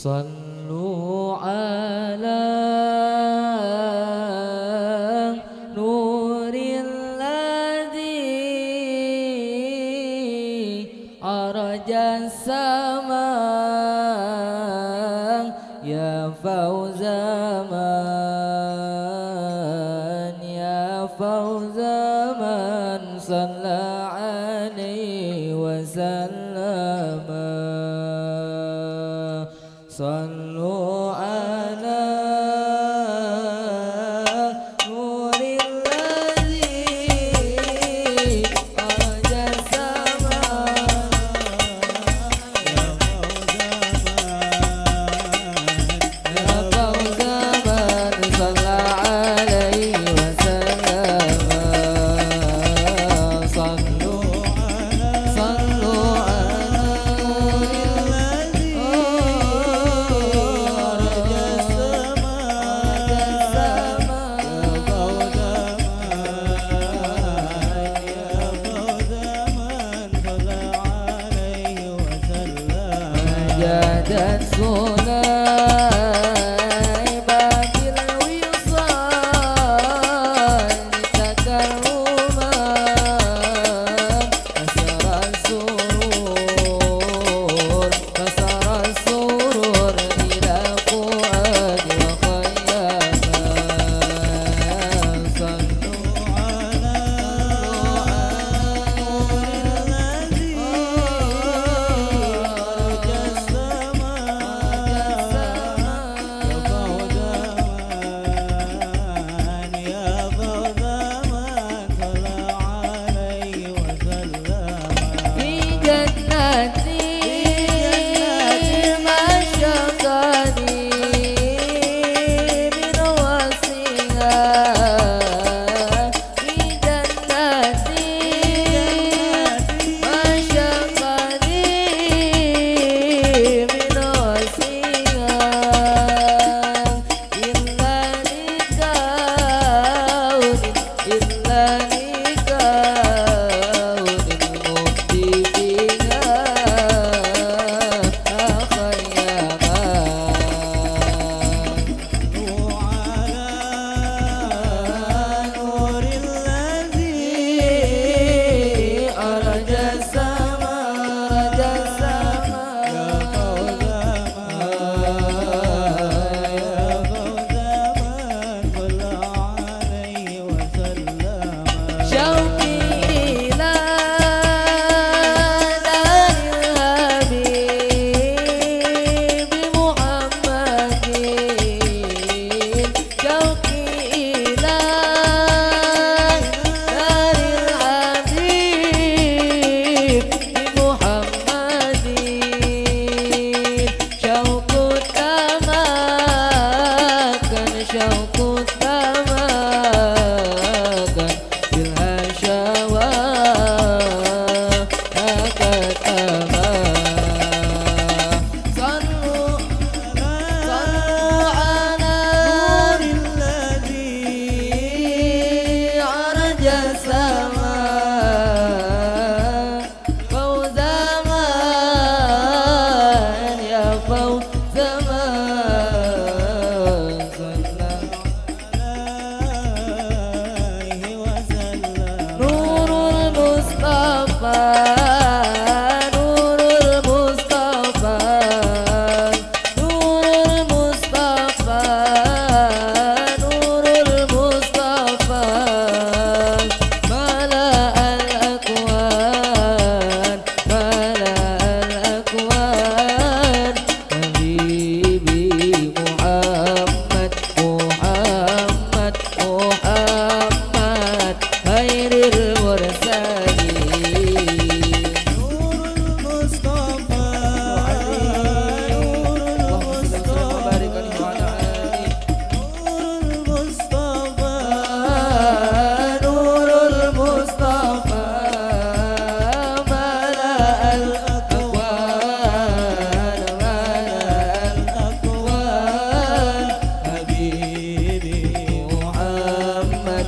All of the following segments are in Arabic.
Sun.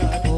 Bye.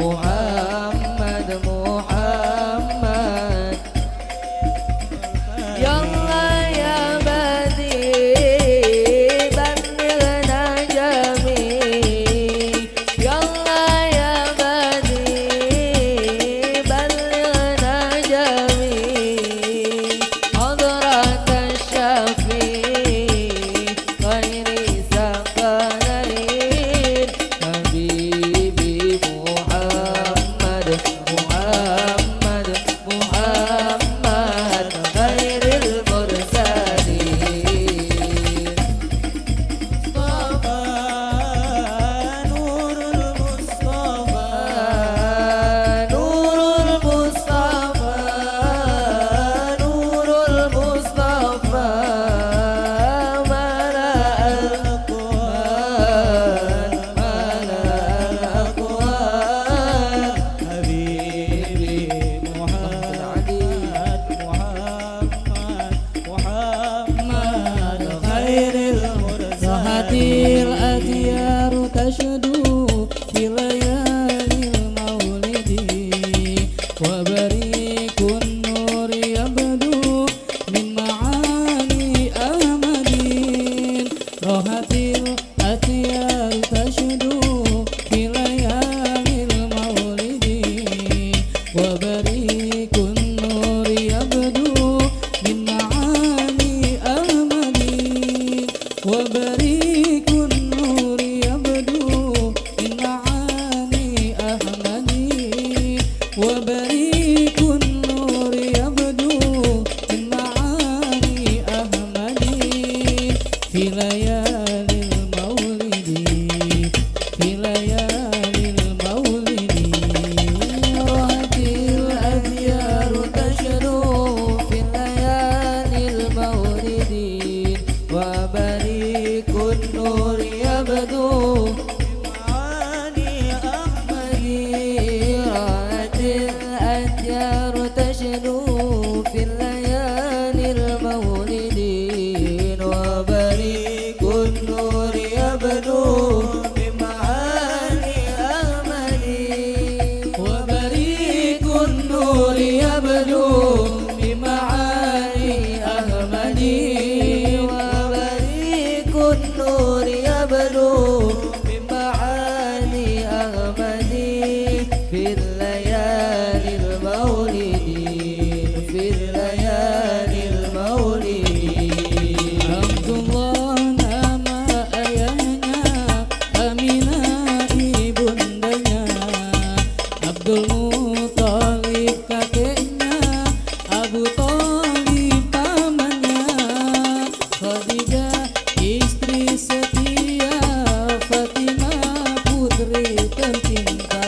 我还 الأغيار تشدو في ليالي المولد. وبريق النور يبدو من معاني أمل راحة الأثيار تشدو في ليالي المولد. وبريق النور يبدو من معاني أمل وبريق me Thank you.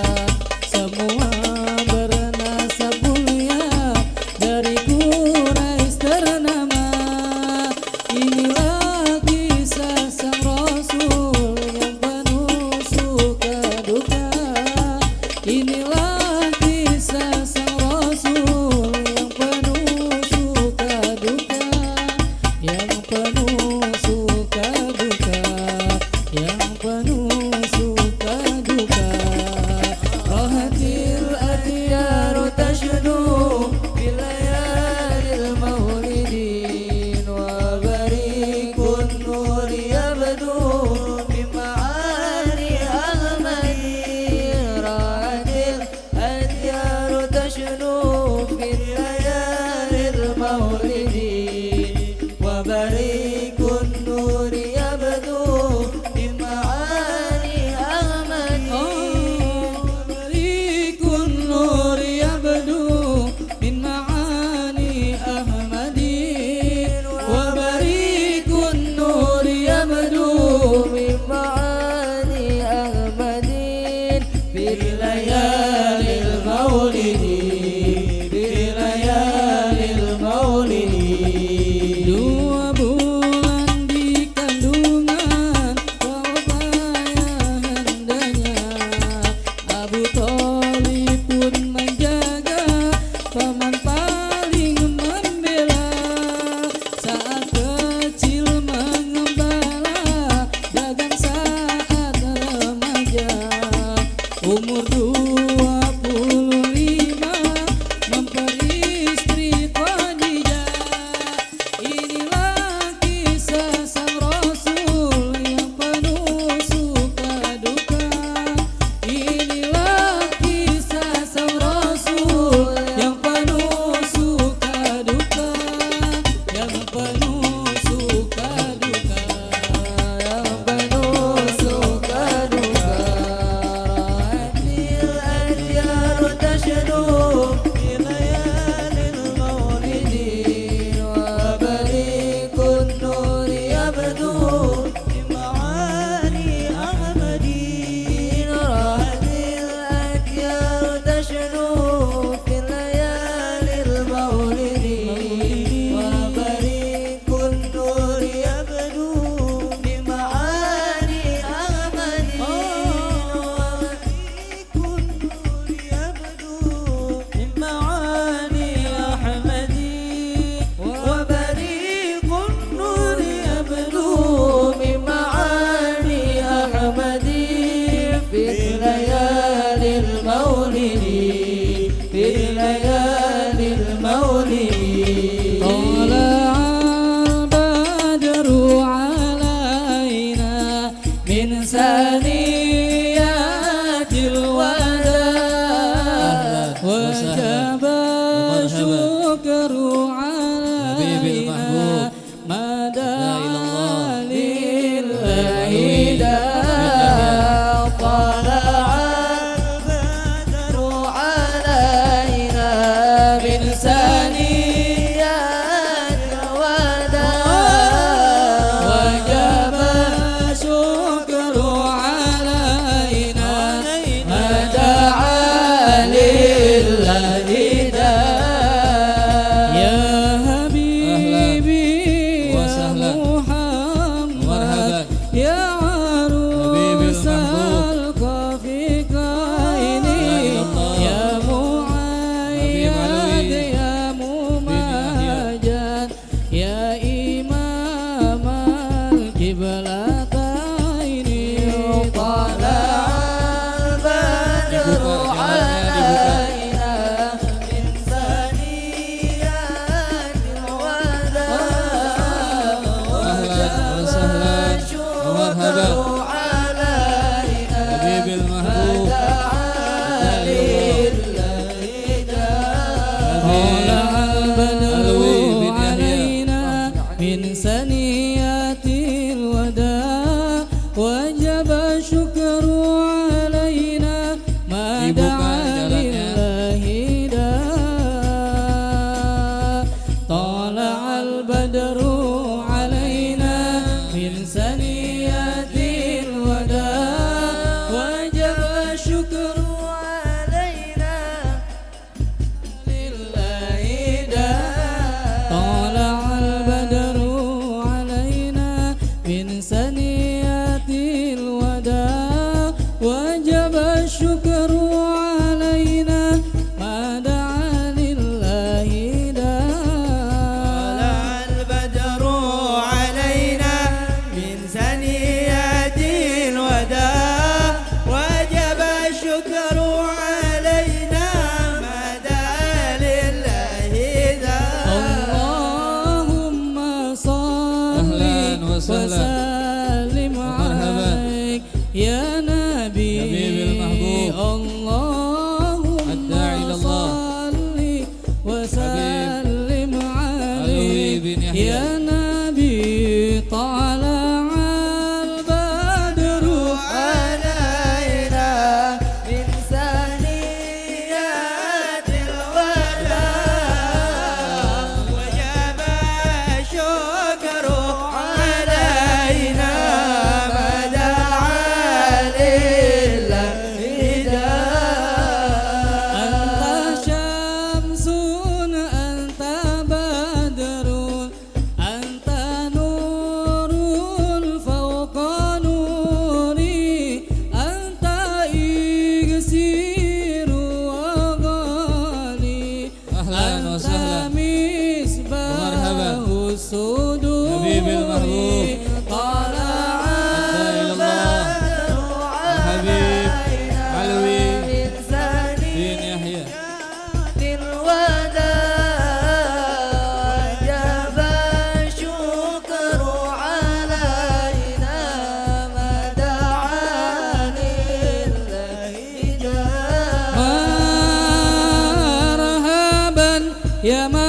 يا مرحبا يا نور